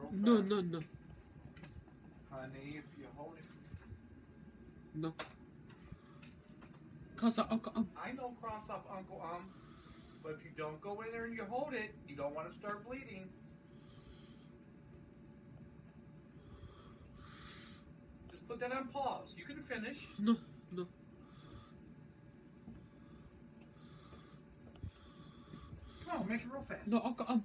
go. Come on, real No, fast. no, no, Honey, if you hold it. no. Cause I, I, I know cross off Uncle Um, but if you don't go in there and you hold it, you don't want to start bleeding. Just put that on pause. You can finish. no, no. Come on, make it real fast. No, Uncle Um.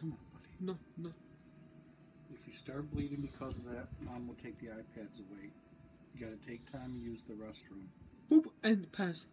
Come on, buddy. No, no. If you start bleeding because of that, mom will take the iPads away. You gotta take time and use the restroom. Boop and pass.